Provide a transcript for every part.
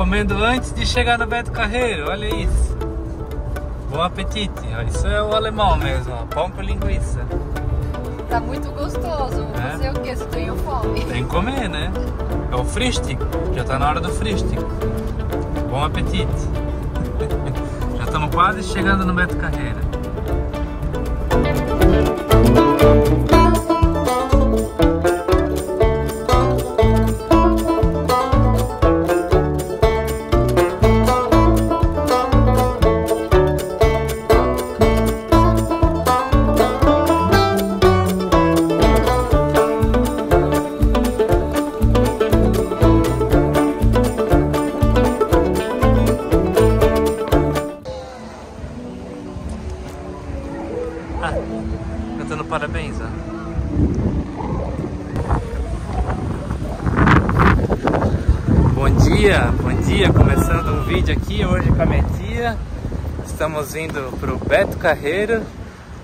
comendo antes de chegar no Beto Carreiro, olha isso. Bom apetite, isso é o alemão mesmo, ó, pão com linguiça. Tá muito gostoso. Vou É? fazer o quê? Se tenho fome. Tem que comer, né? É o Frühstück, já tá na hora do Frühstück. Bom apetite. Já estamos quase chegando no Beto Carreiro. Estamos indo pro Beto Carreiro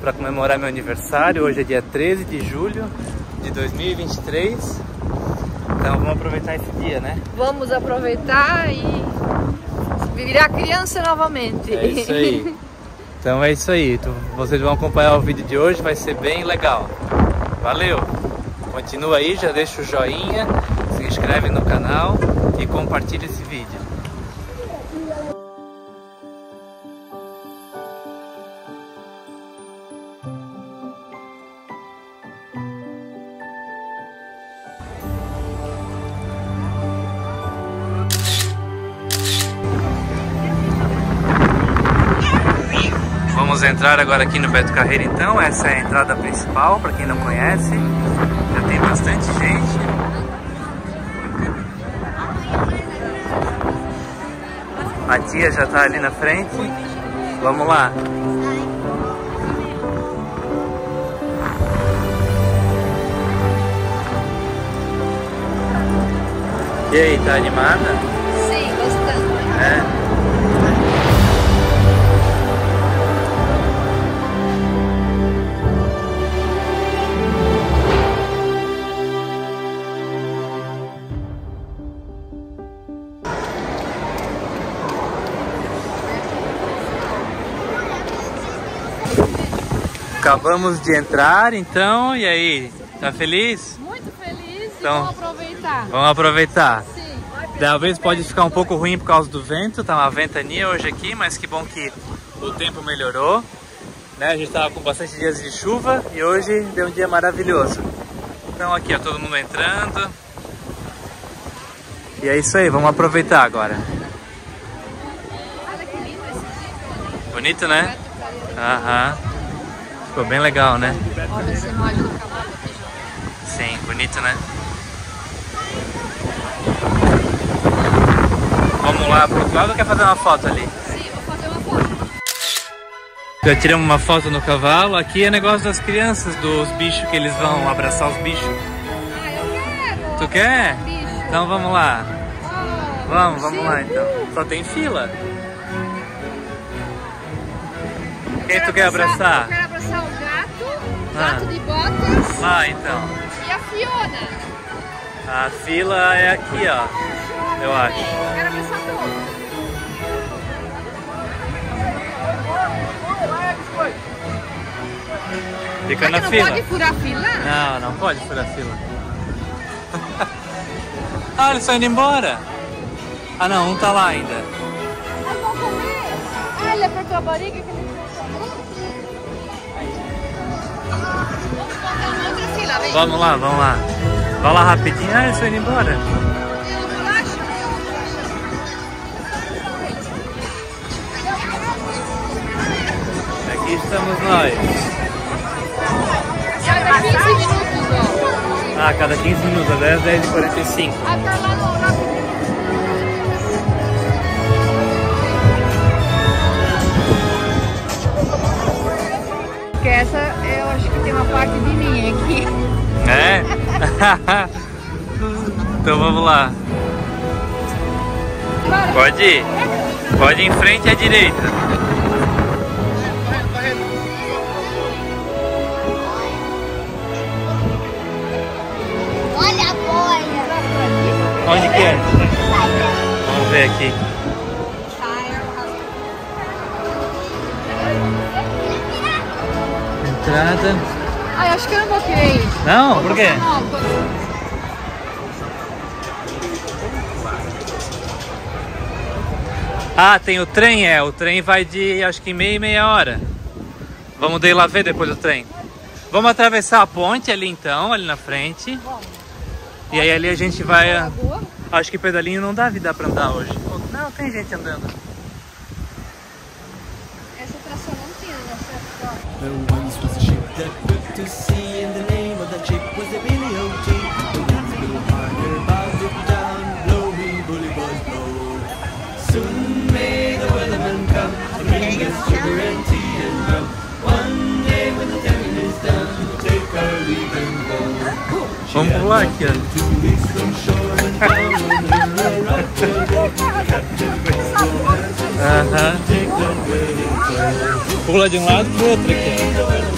para comemorar meu aniversário. Hoje é dia 13 de julho de 2023. Então vamos aproveitar esse dia, né? Vamos aproveitar e virar criança novamente. É isso aí. Então é isso aí. Vocês vão acompanhar o vídeo de hoje, vai ser bem legal. Valeu! Continua aí, já deixa o joinha, se inscreve no canal e compartilha esse vídeo. Entrar agora aqui no Beto Carreiro então, essa é a entrada principal, para quem não conhece. Já tem bastante gente. A tia já tá ali na frente. Vamos lá. E aí, tá animada? Acabamos de entrar, então, e aí? Tá feliz? Muito feliz Então- e vamos aproveitar. Vamos aproveitar. Sim. Talvez pode ficar um pouco ruim por causa do vento, tá uma ventania hoje aqui, mas que bom que o tempo melhorou. Né? A gente tava com bastante dias de chuva e hoje deu um dia maravilhoso. Então aqui ó, todo mundo entrando. E é isso aí, vamos aproveitar agora. Olha que lindo esse dia. Bonito, né? Aham. Ficou bem legal, né? Olha essa imagem do cavalo João. Sim, bonito, né? Vamos lá pro outro lado ou quer fazer uma foto ali? Sim, vou fazer uma foto. Já tiramos uma foto no cavalo. Aqui é negócio das crianças, dos bichos que eles vão abraçar os bichos. Ah, eu quero. Tu quer? Então vamos lá. Oh, Vamos, vamos sim. lá então. Só tem fila? Quem tu quer abraçar? Gato, Ah. de botas Lá então. e a Fiona. A fila é aqui, ó. Eu acho. Quero abraçar todos. Fica na não fila. pode furar a fila? Não, não pode furar a fila. ah, eles estão indo embora. Ah não, um tá lá ainda. Ah, vão comer? Ah, ele apertou a barriga que Vamos lá, vamos lá. Vai lá rapidinho. Ah, eles indo embora. Aqui estamos nós. Cada 15 minutos, ó. Ah, cada 15 minutos, 10, 10 45. Lá no... na- Que essa eu acho que tem uma parte de mim aqui. É? então vamos lá. Pode ir. Pode ir em frente à direita. Olha a boia. Onde que é? Vamos ver aqui. Entrada. Ai, acho que eu não vou querer ir. Não, por quê? Não, tô- Ah, tem o trem, é. O trem vai de acho que meia e meia hora. Vamos daí lá ver depois do trem. Vamos atravessar a ponte ali então, ali na frente. E aí ali a gente vai. rua. Acho que pedalinho não dá vida pra andar hoje. Não, tem gente andando. Essa atração não tinha nessa época. There once was a ship that put to see and the name of that ship was the Billy O.T. The winds blew harder, bowed it down, blow me bully boys blow. Soon may the weatherman come and bring us sugar and tea and rum. One day when the telling is done, we'll take our leave and go. Vamos pular aqui, ó. Two weeks from shore and down on her rock till day. Captain Go, Aham. take the way. Pula de um lado pro outro aqui.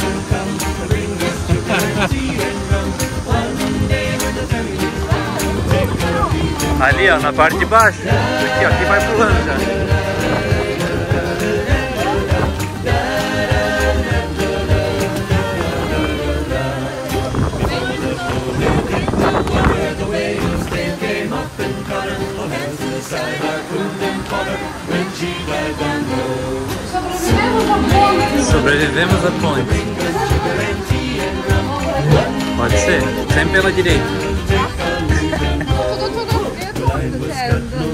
Ali, ó, na parte de baixo. Aqui, ó, aqui vai pulando já. Sobrevivemos a ponte. Pode ser, sempre pela direita.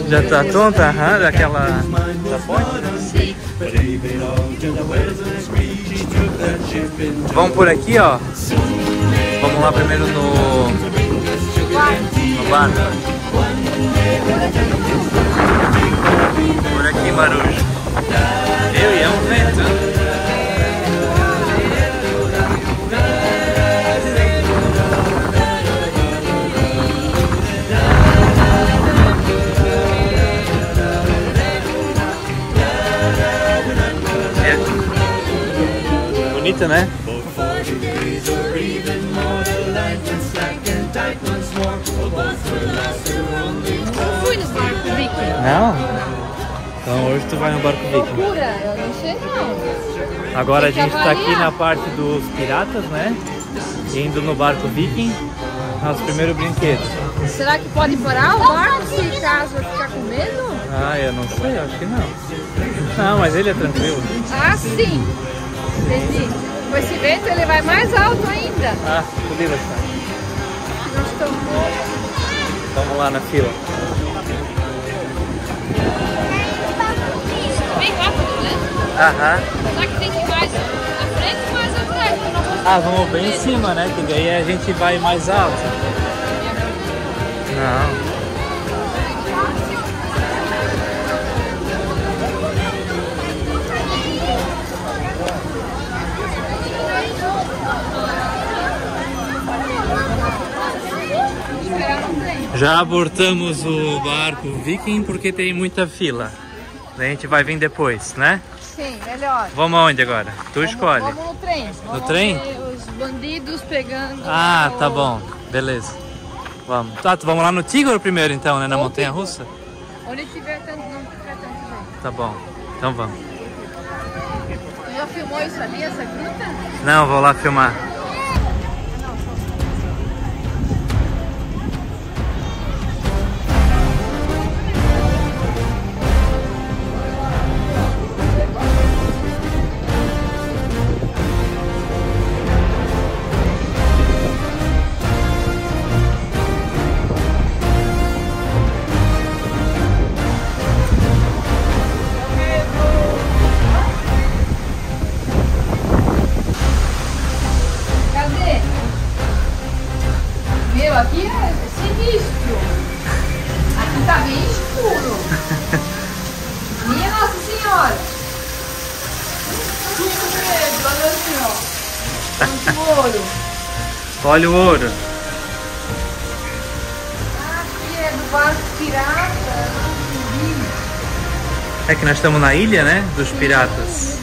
Já tá tonta? Aham, daquela. da ponte? Vamos por aqui, ó. Vamos lá primeiro no. no barco. Por aqui, Marujo. Eu e é um vento. Bonito, né? Fui no barco Viking. Não? Então hoje tu vai no barco viking. Loucura, eu não sei não. Agora a gente tá aqui na parte dos piratas, né? Indo no barco viking. Nosso primeiro brinquedo. Será que pode parar o barco se caso ficar com medo? Ah, eu não sei, acho que não. Não, mas ele é tranquilo. Ah, sim. Entendi. Com esse vento ele vai mais alto ainda. Ah, podia estar. Nós estamos... Vamos lá na fila. Bem rápido, né? Aham. Será que tem que ir mais na frente ou mais atrás? Ah, vamos bem em cima, né? Que daí a gente vai mais alto. Não. Já abortamos o barco viking porque tem muita fila. A gente vai vir depois, né? Sim, melhor. Vamos aonde agora? Tu escolhe. Vamos, vamos no trem. Vamos trem? ver Os bandidos pegando. Ah, o- tá bom. Beleza. Vamos. Tá, vamos lá no Tigre primeiro então, né? Na Ou montanha Tigre. russa? Onde tiver tanto, não tiver tanto gente. Tá bom. Então vamos. Tu já filmou isso ali, essa gruta? Não, vou lá filmar. Olha o ouro. É que nós estamos na ilha, né? Dos piratas.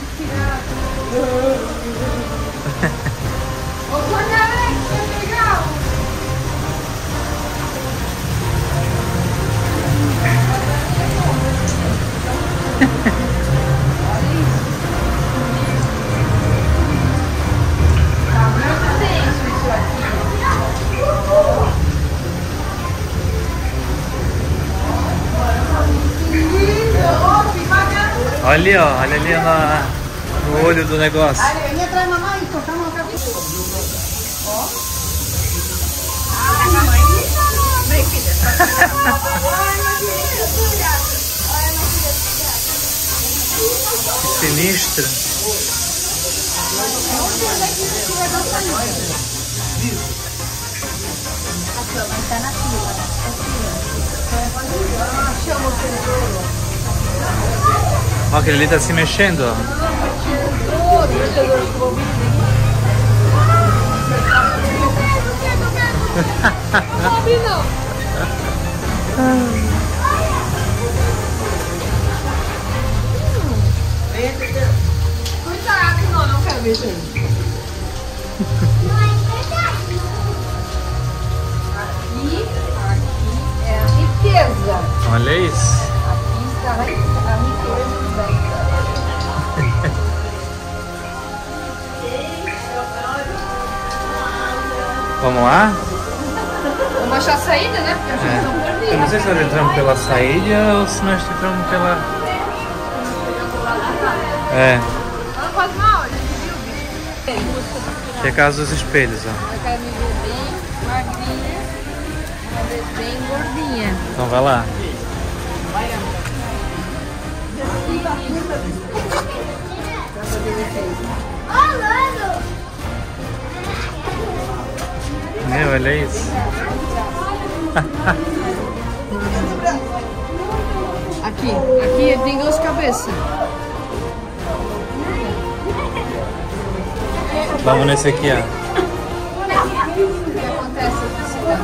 Olho do negócio. Vem atrás, mamãe, tocar uma cabeça. Sinistro. Ó, aquele ali tá se mexendo, ó. Não. Cuidado, não, não quero ver aí. Aqui, aqui é a riqueza. Olha isso. Aqui está a ri- a riqueza. Vamos lá? Vamos achar a saída, né? Porque acho que eles estão É. Eu não sei se nós entramos pela saída ou se nós entramos pela. É, Não faz mal, a gente viu. que é a casa dos espelhos, ó. Me ver bem magrinha, uma vez bem gordinha. Então vai lá. Olha isso. Aqui, aqui ele tem duas cabeças. Vamos nesse aqui, ó. O que acontece nesse cidade?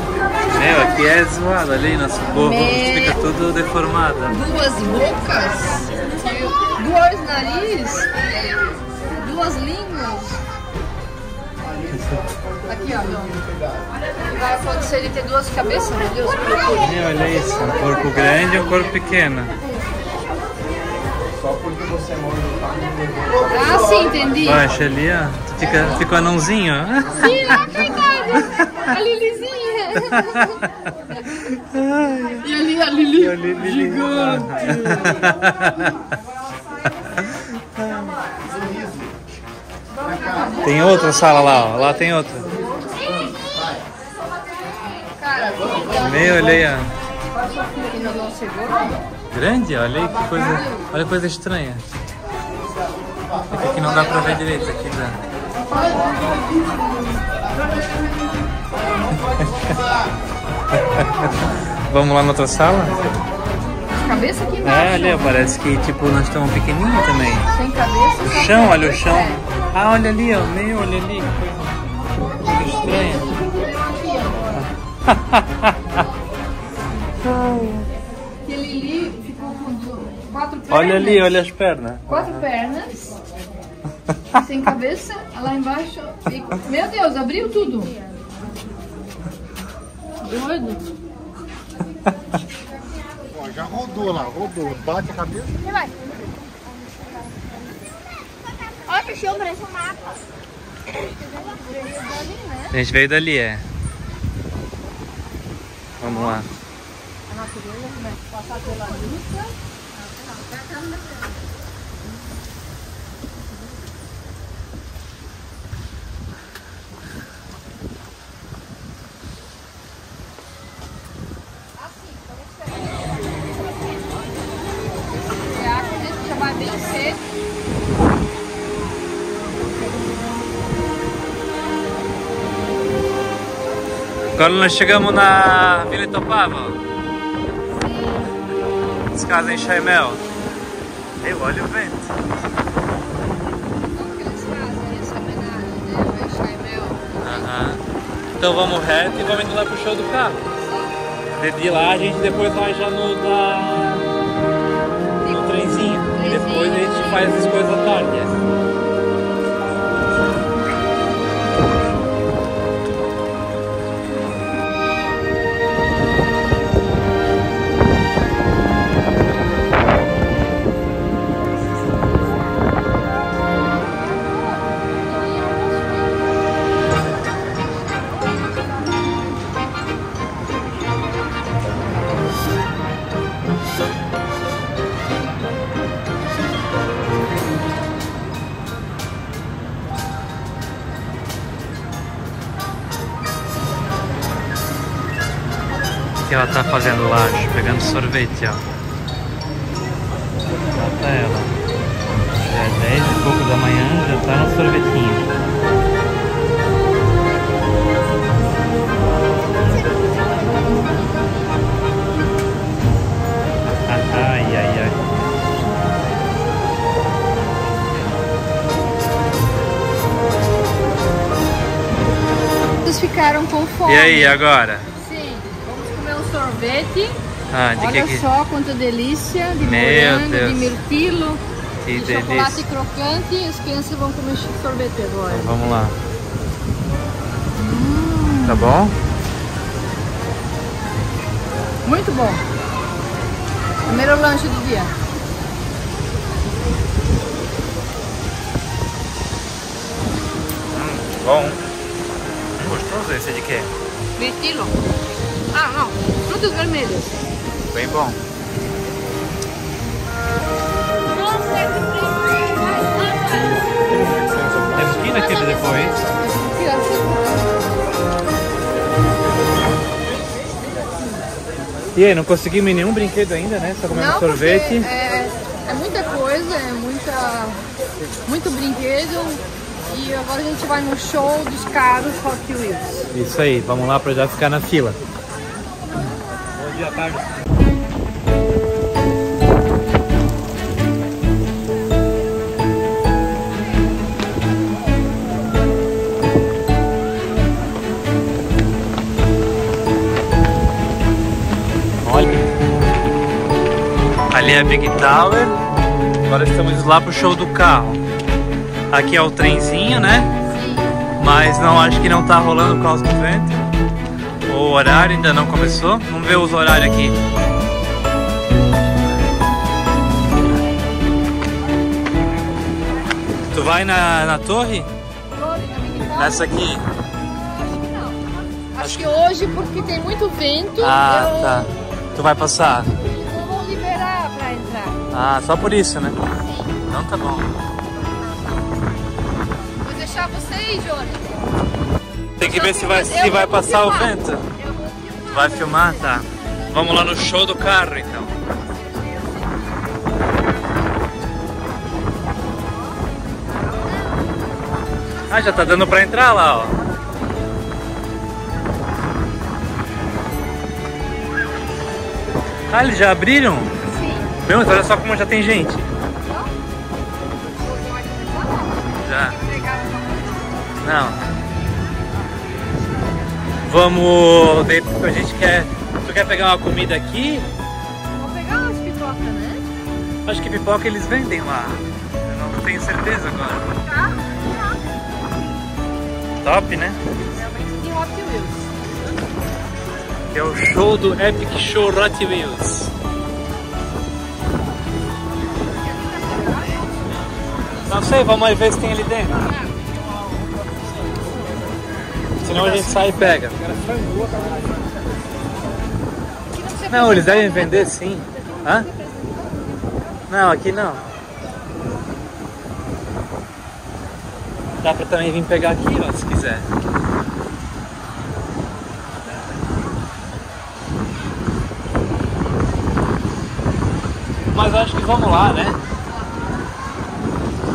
Meu, aqui é zoado ali, nosso povo Me- fica tudo deformado. Duas bocas, dois nariz, duas línguas. Aqui, ó. O que vai acontecer ele ter duas cabeças, meu Deus? Olha isso. Um corpo grande e um corpo pequeno. Ah, sim, entendi. Baixa ali, ó. Tu Fica, fica o anãozinho, ó. Sim, ah, coitada. A Lilizinha. E ali a Lili. Tem outra sala lá, ó. Lá tem outra. Meu, olha aí, ó. Grande, olha aí que coisa. Olha coisa estranha. Aqui não dá pra ver direito, aqui dá. Vamos lá na outra sala? Cabeça aqui embaixo. É, ali, ó, parece que tipo nós estamos pequenininhos também. Sem cabeça. O só chão, olha o chão. É. Ah, olha ali, ó. Meu, olha ali. Que estranha. Que Lili ficou com quatro pernas. Olha ali, olha as pernas. Quatro pernas. sem cabeça. Lá embaixo. e- Meu Deus, abriu tudo. Doido. Já rodou lá, rodou. Bate a cabeça. Olha que show, parece um mapa. A gente veio dali, é. Vamos lá. Já Agora nós chegamos na Vila Itopava. As casas em Chaimel. Eu, olha o vento. Como que eles fazem essa homenagem, né? Chaimel. Aham. Então vamos reto e vamos indo lá pro show do carro. De- De lá a gente depois vai já no da. no trenzinho. E depois a gente faz as coisas à tarde. Fazendo lá? Pegando sorvete, ó. Lá tá ela. Já é 10 e pouco da manhã, já tá no sorvetinho. Ai, ai, ai. Vocês ficaram com fome. E aí, agora? Sim. Vamos comer um sorvete. Ah, de Olha que só quanta delícia. De Meu morango, Deus. de mirtilo. Que de chocolate delícia. crocante. As crianças vão comer sorvete agora. Vamos lá. Tá bom? Muito bom. Primeiro lanche do dia. Bom. Gostoso esse de quê? Mirtilo. Ah, não. Frutas vermelhas. Bem bom. Que ir naquele depois. E aí, não conseguimos nenhum brinquedo ainda, né? Só comemos Não, sorvete. É, é muita coisa, é muita, muito brinquedo. E agora a gente vai no show dos carros Hot Wheels. Isso aí, vamos lá pra já ficar na fila. Bom dia, tarde. Olha. Ali é a Big Tower. Agora estamos lá pro show do carro. Aqui é o trenzinho, né? Mas não acho que não tá rolando por causa do vento. O horário ainda não começou. Vamos ver os horários aqui. Tu vai na, na torre? Nessa aqui? Acho que hoje, porque tem muito vento, Ah, eu tá. Tu vai passar? não vou liberar pra entrar. Ah, só por isso, né? Então tá bom. Vou deixar vocês, Johnny. Tem que ver se vai, se vai passar o vento. Vai filmar? Tá. Vamos lá no show do carro então. Ah, já tá dando pra entrar lá, ó. Ah, eles já abriram? Sim. Meu, olha só como já tem gente. Já. Não. Vamos. A gente quer. Tu quer pegar uma comida aqui? Vou pegar umas pipocas, né? Acho que pipoca eles vendem lá. Eu não tenho certeza agora. Tá? Top, né? Realmente de Hot Wheels. É o show do Epic Show Hot Wheels. Não sei, vamos aí ver se tem ali dentro. Senão a gente sai e pega. Não, eles devem vender sim. Hã? Não, aqui não. Dá pra também vir pegar aqui, ó, se quiser. Mas acho que vamos lá, né?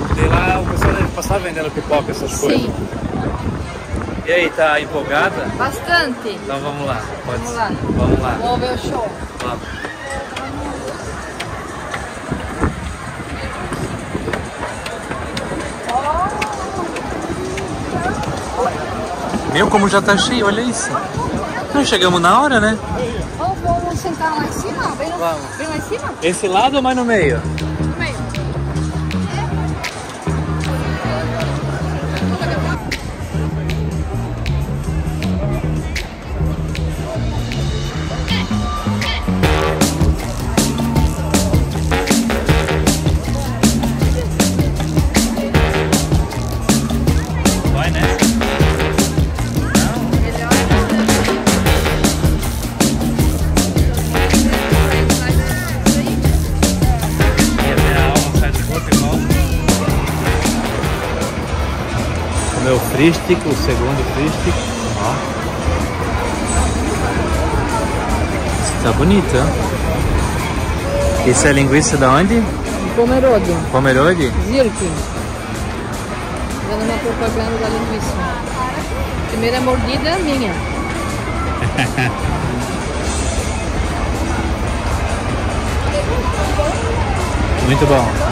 Porque lá o pessoal deve passar vendendo pipoca, essas coisas. E aí, tá empolgada? bastante. Então vamos lá. Pode Vamos lá. Vamos lá. Vamos ver o show. Vamos. Meu, como já tá cheio, olha isso. Não chegamos na hora, né? Vamos, vamos sentar lá em cima? Bem, no, Vamos. bem lá em cima? Esse lado ou mais no meio? Fristic, o segundo fristic. Ó. Tá bonita. Isso é linguiça da onde? Pomerode. Pomerode? Zirkin. Dando uma propaganda da linguiça. Primeira mordida é minha. Muito bom.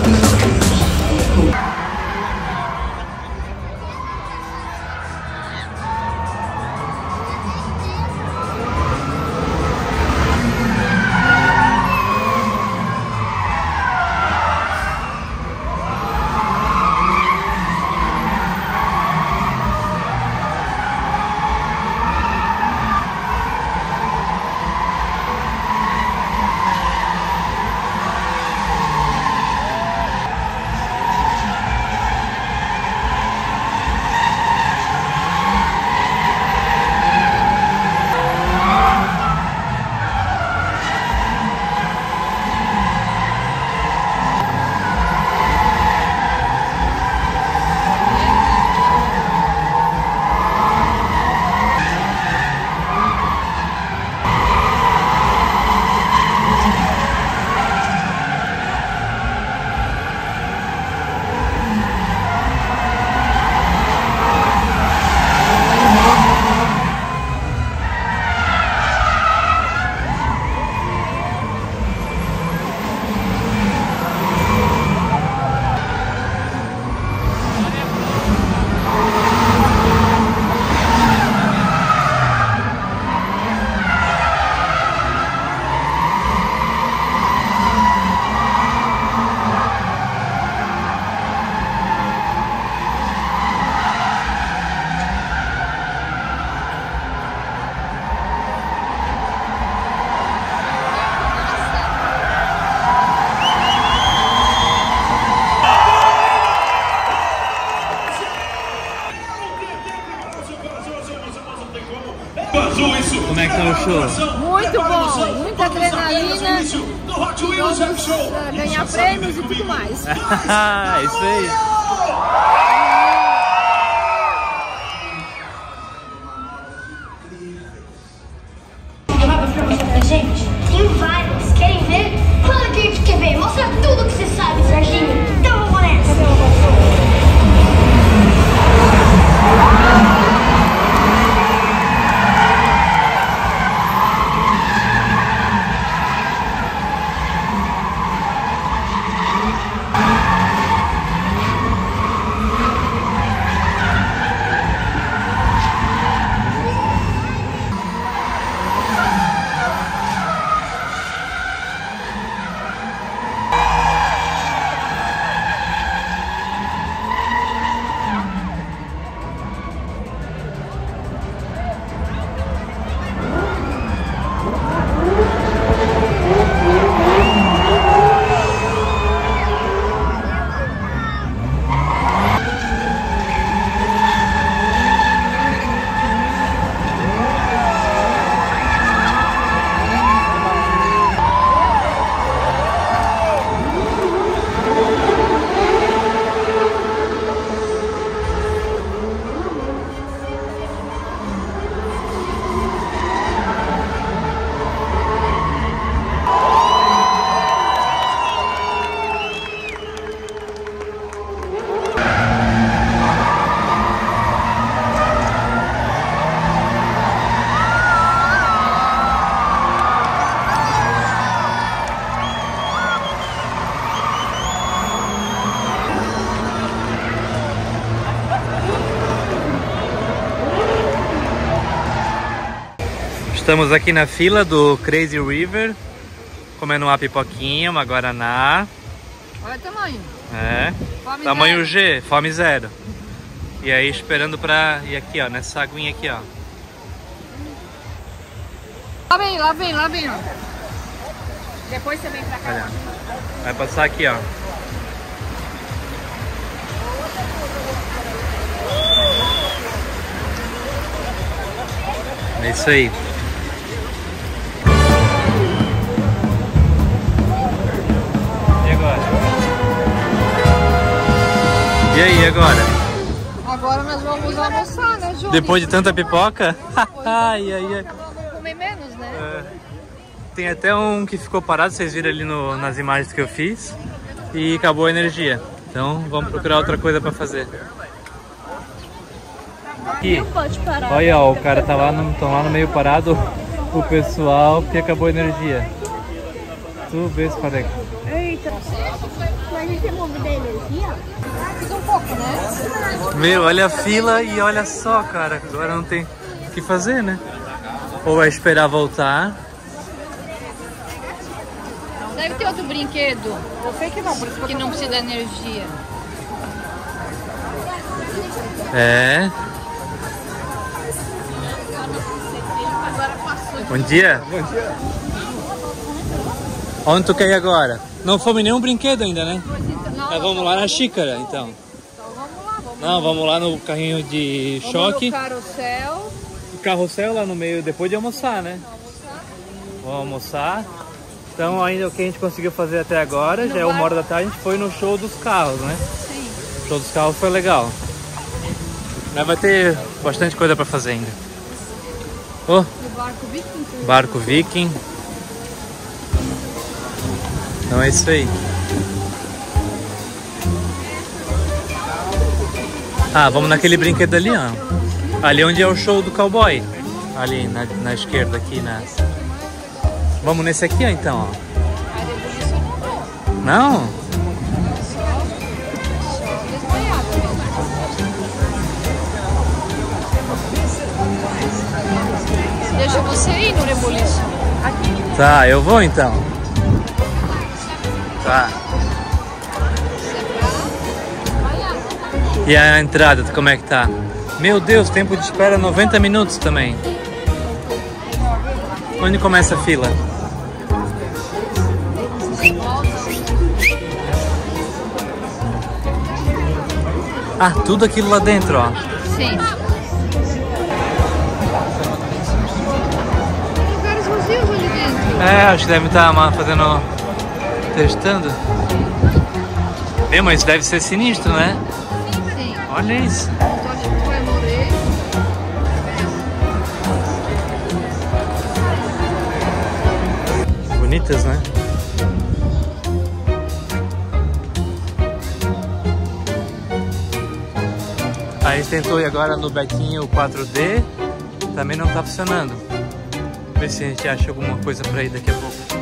Como ganhar prêmios e tudo mais. É Isso aí. Estamos aqui na fila do Crazy River, comendo uma pipoquinha, uma guaraná. Olha o tamanho. É. Fome tamanho zero. G, fome zero. E aí esperando pra... E aqui, ó, nessa aguinha aqui, ó. Lá vem, lá vem, lá vem, ó. Depois você vem pra cá. Olha. Vai passar aqui, ó. É isso aí. E aí, agora? Agora nós vamos almoçar, né, Júlio? Depois de tanta pipoca? ai, ai, ai. Comer menos, né? É. Tem até um que ficou parado, vocês viram ali no- nas imagens que eu fiz. E acabou a energia. Então vamos procurar outra coisa pra fazer. Aqui. Parar. Olha, ó, o cara tá lá no, tão lá no meio parado, o pessoal que acabou a energia. Tu vês, Padec. Eita. Mas a gente removeu pouco, né? Meu, olha a fila e olha só, cara. Agora não tem o que fazer, né? Ou vai esperar voltar. Deve ter outro brinquedo. Eu sei que não, por isso que não precisa de energia. É. Bom dia. Bom dia. Onde tu quer ir agora? Não fomos em nenhum brinquedo ainda, né? Não, É, vamos lá na xícara, então. então vamos lá, vamos Não, vamos lá no carrinho de Vamos choque. no carrossel. O carrossel lá no meio, depois de almoçar, né? Vamos almoçar. Então, ainda o que a gente conseguiu fazer até agora, já é uma hora da tarde, a gente foi no show dos carros, né? Sim. O show dos carros foi legal. Mas vai ter bastante coisa pra fazer ainda. Oh, No barco viking. barco viking. Então é isso aí. Ah, vamos naquele brinquedo ali, ó. Ali onde é o show do cowboy. Ali na, na esquerda, aqui na. Vamos nesse aqui, ó, então, ó. Não. Deixa você ir no reboliço. Aqui. Tá, eu vou então. Tá. E a entrada, como é que tá? Meu Deus, tempo de espera 90 minutos também. Onde começa a fila? Ah, tudo aquilo lá dentro, ó. Sim. Tem vazios ali dentro. É, acho que deve estar fazendo. testando. Meu, mas deve ser sinistro, né? Morrer? Bonitas, né? A gente tentou ir agora no Betinho 4D, também não tá funcionando. Ver se a gente acha alguma coisa pra ir daqui a pouco.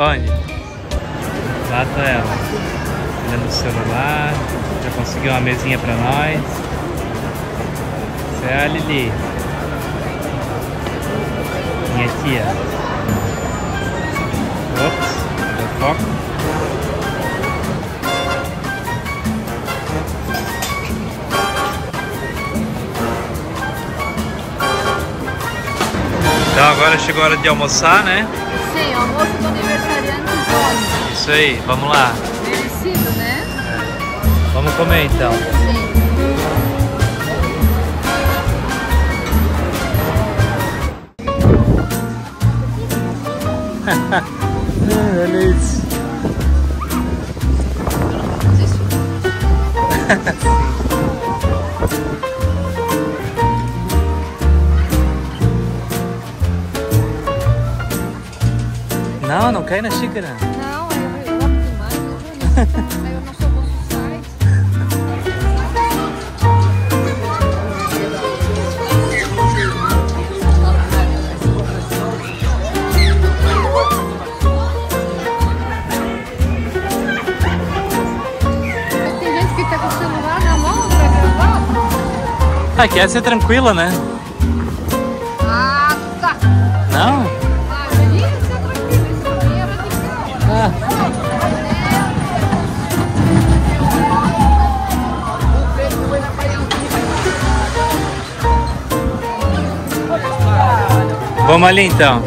Onde? Lá tá ela. Olhando o celular. Já conseguiu uma mesinha pra nós. Essa é a Lili. Minha tia. Ops, deu foco. Então agora chegou a hora de almoçar, né? Sim, almoço do aniversariante Johnny. Isso aí, vamos lá. Merecido, né? Vamos comer então. Sim. Olha isso. Não, não cai na xícara. Não, eu, eu demais, Júlio. Aí eu não sou bom. Mas tem gente que tá com o celular na mão pra gravar. Ah, quer ser tranquila, né? Vamos ali então.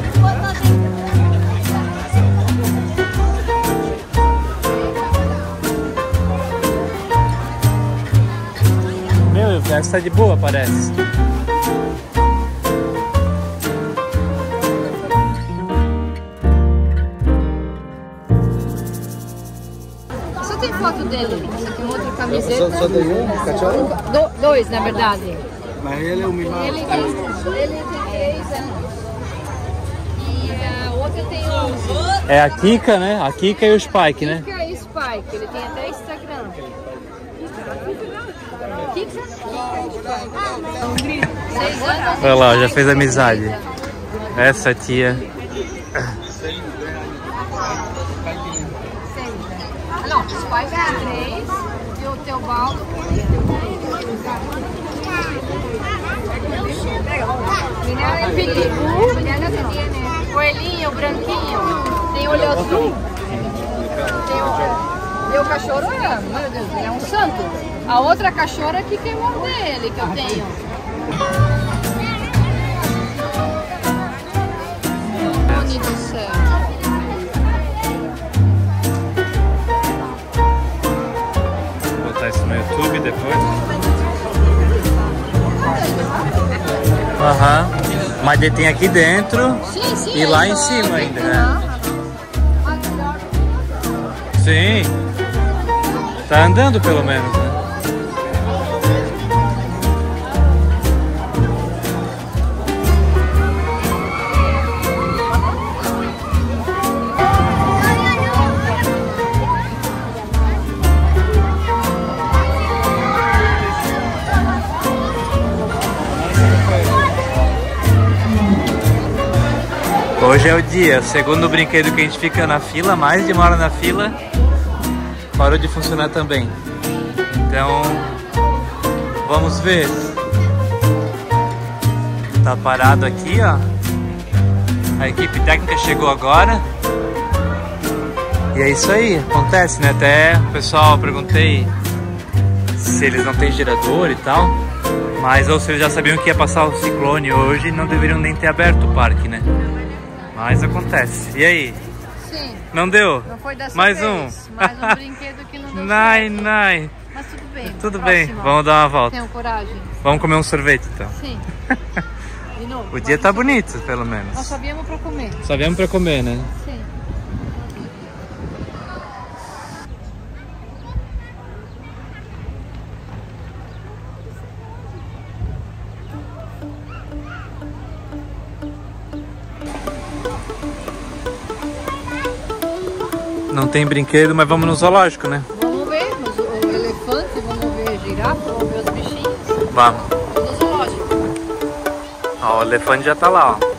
Meu, essa tá de boa, parece. Só tem foto dele. É uma outra camiseta. Só, só tem um cachorro? Do- dois, na verdade. Mas ele é o mesmo. Ele tem, ele tem três anos. E a outra tem 11. É a Kika, né? A Kika e o Spike, né? Kika e Spike, ele tem até Instagram. Kika? Kika e Spike. Seis anos. Olha lá, já fez amizade. Essa tia. Não, Spike tem três e o teu baldo Menina é pitbull, menina tem coelhinho, branquinho, olho azul. Meu cachorro é, meu Deus, ele é um santo. A outra cachorra é que queimou dele, que eu tenho. Bonito do céu. Vou botar isso no YouTube depois. Aham. Mas ele tem aqui dentro. Sim, sim. E lá em só cima ainda, né? Sim. Tá andando pelo menos, né? Hoje é o dia, segundo brinquedo que a gente fica na fila, mais de uma hora na fila, parou de funcionar também. Então, vamos ver. Tá parado aqui, ó. A equipe técnica chegou agora. E é isso aí, acontece, né? Até o pessoal, perguntei se eles não têm gerador e tal. Mas ou se eles já sabiam que ia passar o ciclone hoje, não deveriam nem ter aberto o parque, né? Mas acontece. E aí? Sim, Não deu? não foi dessa Mais vez. um. Mais um Nai, nai. Mas tudo bem. Tudo bem, Próxima. vamos dar uma volta. Tenham coragem. Vamos comer um sorvete então. Sim. De novo. O dia tá comer. bonito, pelo Nós menos. só viemos pra comer. Só viemos pra comer, né? Sim. Não tem brinquedo, mas vamos no zoológico, né? Ó, o elefante já tá lá, ó.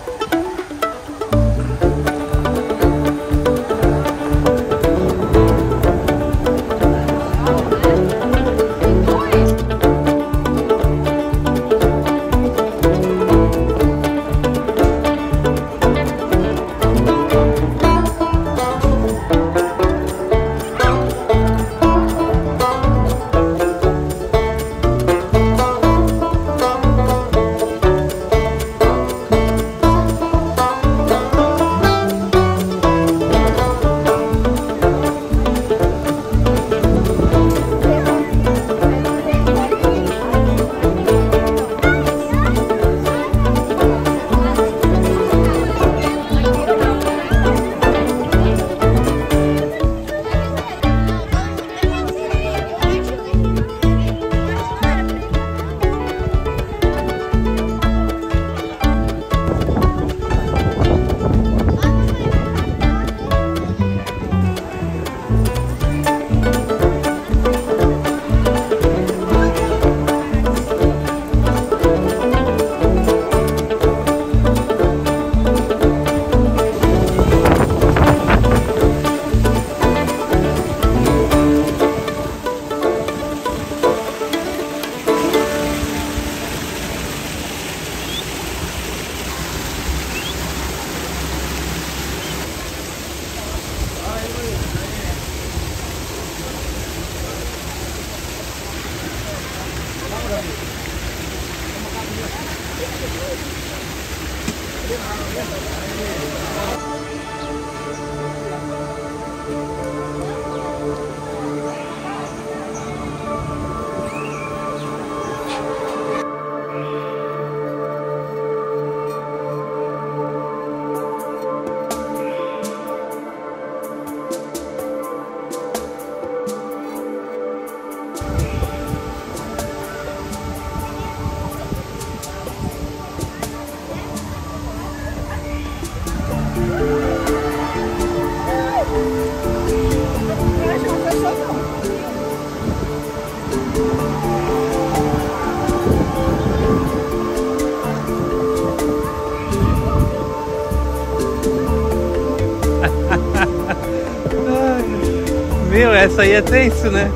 Essa aí é tenso, né?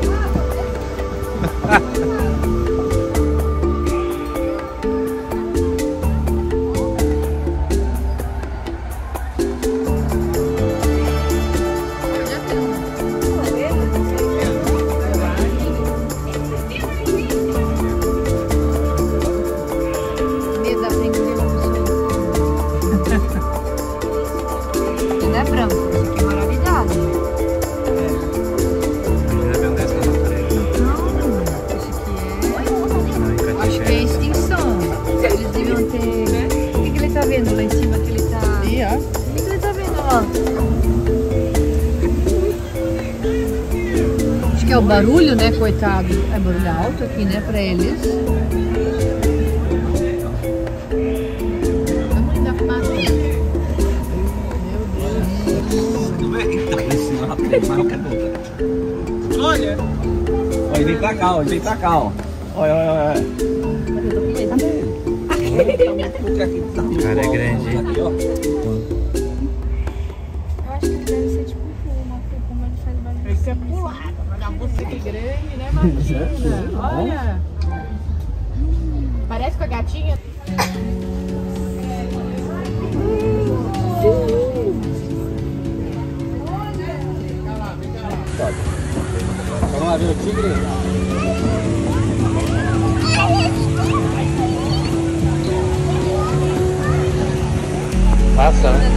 Coitado? É barulho alto aqui, né, pra eles. Olha. Olha, vem pra cá, ó, vem pra cá, ó. Olha, olha, olha. Cara, é grande. Aqui, Passa, né?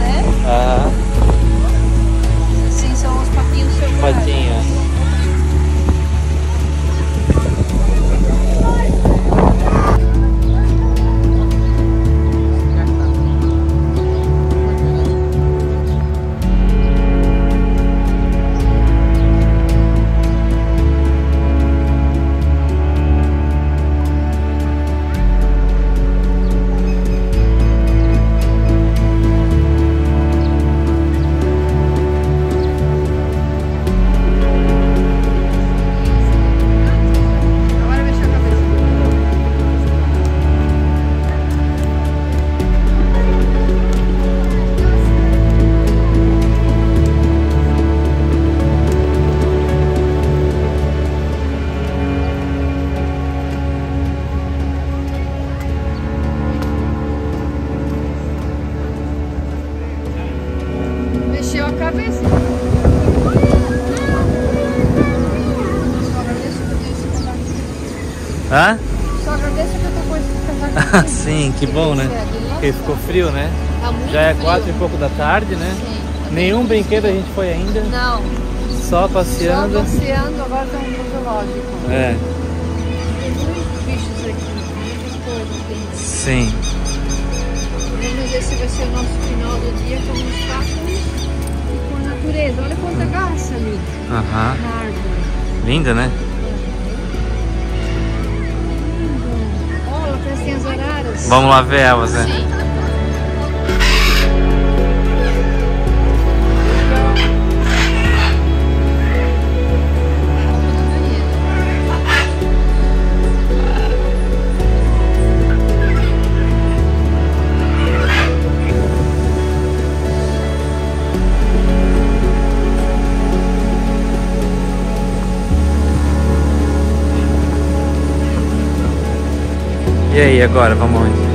Que bom, né? Porque ficou frio, né? Tá Já é frio. quatro e pouco da tarde, né? Sim. Nenhum brinquedo a gente foi ainda, Não, só só passeando. passeando, agora tá um zoológico. É, Tem muitos bichos aqui, muitas coisas. Tem. sim. Vamos ver se vai ser o nosso final do dia com os pássaros e com a natureza. Olha quanta garça ali Aham. na árvore. Linda, né? Vamos lá ver elas, né? Sim. E aí, agora, vamos onde?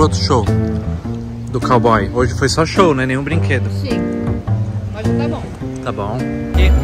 pro outro show do cowboy. Hoje foi só show, né? Nenhum brinquedo. Sim. Hoje tá bom. Tá bom. E...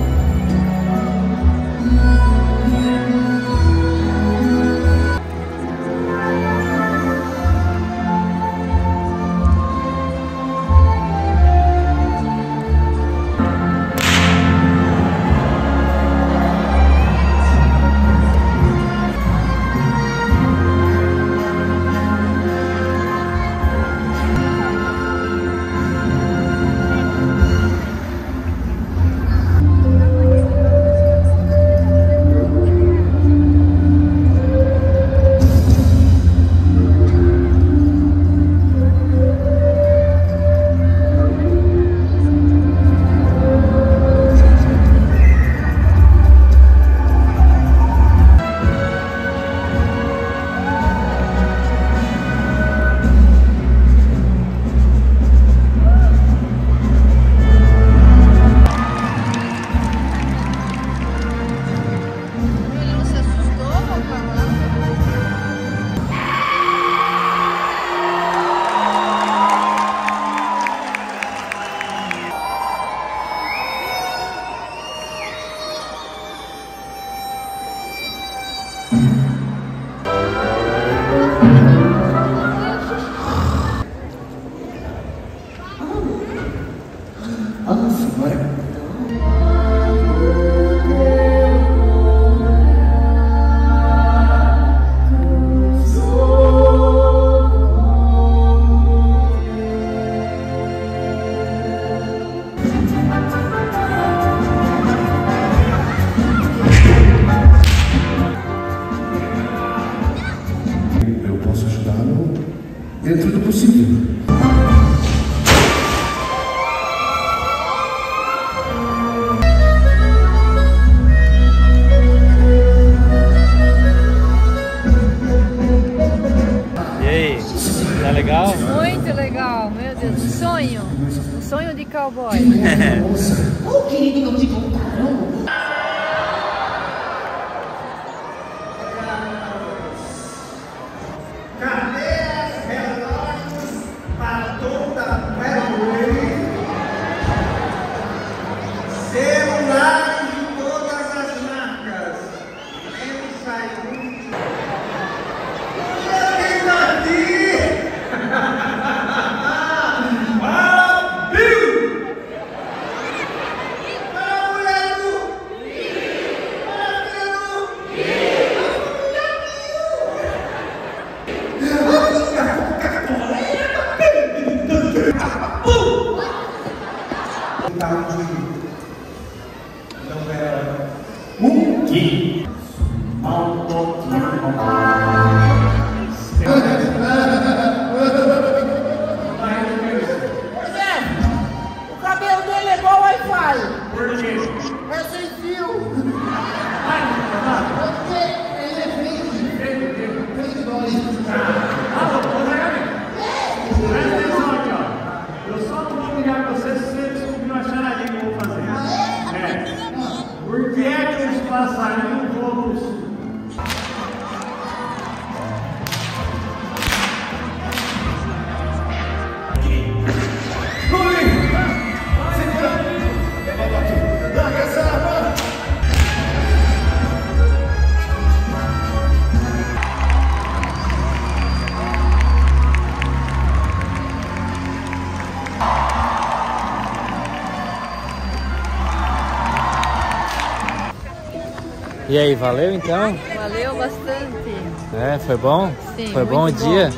E aí, valeu então? Valeu bastante. É, foi bom? Sim. Foi bom o dia?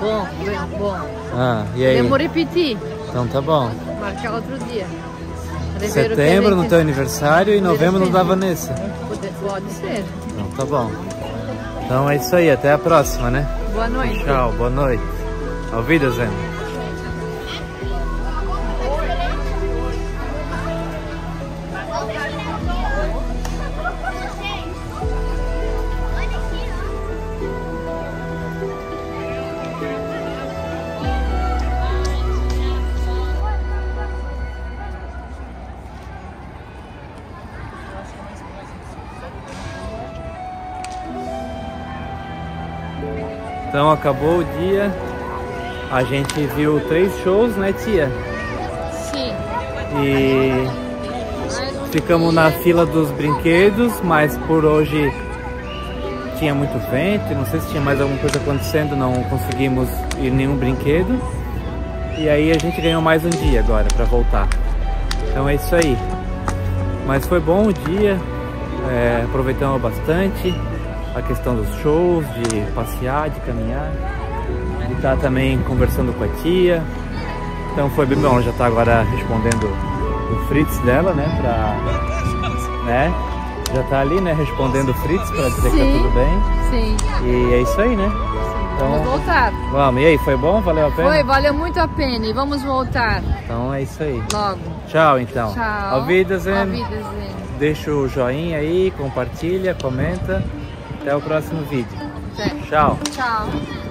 Bom, bom, bom. Ah, e aí? Vamos repetir. Então tá bom. Marcar outro dia. Setembro no teu aniversário e novembro no da Vanessa. Pode ser. Então tá bom. Então é isso aí, até a próxima, né? Boa noite. Tchau, boa noite. Ao vídeo, Zé. Então acabou o dia. A gente viu três shows, né, tia? Sim. E ficamos na fila dos brinquedos, mas por hoje tinha muito vento, não sei se tinha mais alguma coisa acontecendo, não conseguimos ir nenhum brinquedo. E aí a gente ganhou mais um dia agora para voltar. Então é isso aí. Mas foi bom o dia, é, aproveitamos bastante a questão dos shows, de passear, de caminhar, de estar também conversando com a tia. Então foi bem bom, já está agora respondendo o Fritz dela, né? Pra, né? Já tá ali, né? Respondendo o Fritz para dizer que tá Sim. tudo bem. Sim. E é isso aí, né? Vamos Então, voltar. vamos. E aí, foi bom? Valeu a pena? Foi, valeu muito a pena e vamos voltar Então é isso aí. logo. Tchau, então. Tchau. Auf Wiedersehen. Auf Wiedersehen. Deixa o joinha aí, compartilha, comenta. Até o próximo vídeo. Tchau. Tchau.